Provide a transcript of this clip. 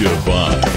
Goodbye.